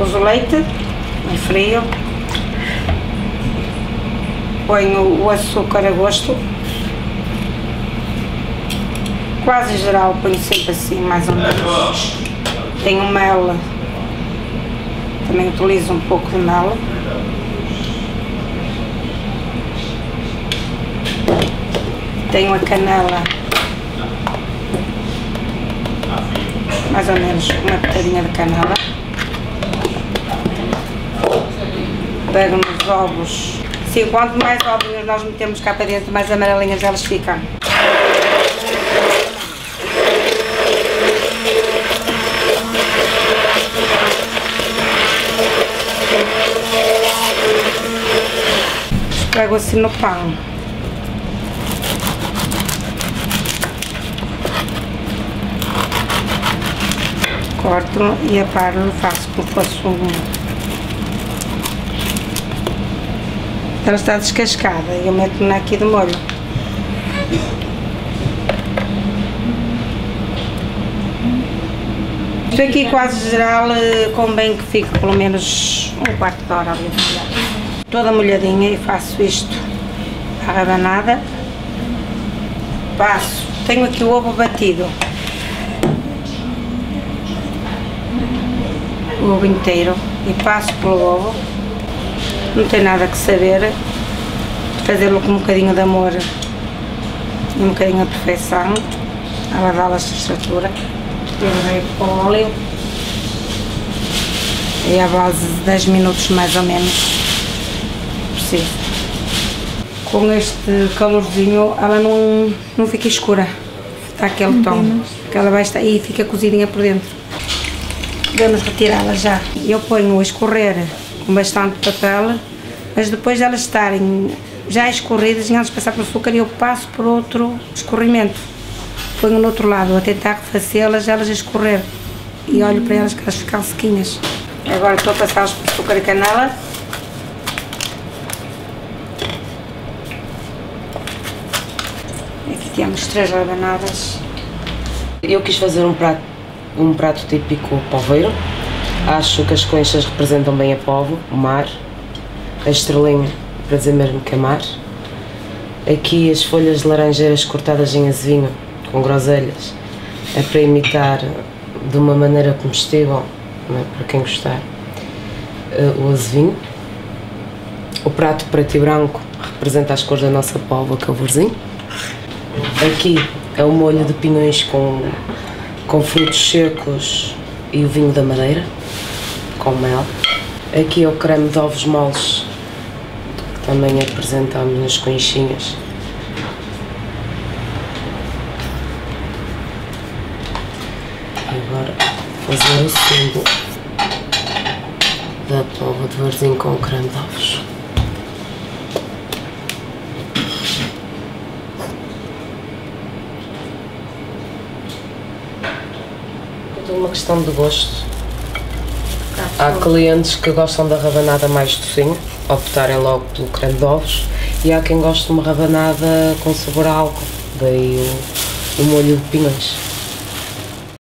Uso leite, em frio. Ponho o açúcar a gosto. Quase geral ponho sempre assim, mais ou menos. Tenho mel, também utilizo um pouco de mel. Tenho a canela, mais ou menos uma pitadinha de canela. Pego nos ovos. Sim, quanto mais ovinhos nós metemos cá para dentro, mais amarelinhas elas ficam. Pego assim no pão. corto e a paro faço como fosse um. Ela está descascada e eu meto-na aqui de molho. Isto aqui quase geral convém que fique pelo menos um quarto de hora ali Toda molhadinha e faço isto a rabanada. Passo, tenho aqui o ovo batido. o ovo inteiro e passo pelo ovo. Não tem nada que saber. Fazê-lo com um bocadinho de amor e um bocadinho de perfeição. Ela dá-lhe esta estrutura. Eu para o óleo. E a base de 10 minutos mais ou menos. Preciso. Com este calorzinho ela não, não fica escura. Está aquele tom. Que ela vai estar e fica cozidinha por dentro podemos retirá-la já. Eu ponho a escorrer com bastante papel, mas depois de elas estarem já escorridas, antes de passar pelo açúcar, eu passo por outro escorrimento. Ponho no outro lado, a tentar refacê-las, elas a escorrer. E olho para elas que elas ficam sequinhas. Agora estou a passá-las por açúcar e canela. Aqui temos três rabanadas. Eu quis fazer um prato um prato típico poveiro. Acho que as conchas representam bem a povo, o mar, a estrelinha, para dizer mesmo que é mar. Aqui as folhas de laranjeiras cortadas em azevinho, com groselhas, é para imitar de uma maneira comestível, é? para quem gostar, eh, o azevinho. O prato preto e branco representa as cores da nossa povo, que é o vorzinho. Aqui é o molho de pinhões com com frutos secos e o vinho da madeira, com mel. Aqui é o creme de ovos moles, que também apresentamos nas conchinhas. Agora fazer o símbolo da polva de varzinho com o creme de ovos. uma questão de gosto. Há clientes que gostam da rabanada mais docinho, optarem logo pelo creme de ovos, e há quem goste de uma rabanada com sabor a álcool, daí o, o molho de pinhões.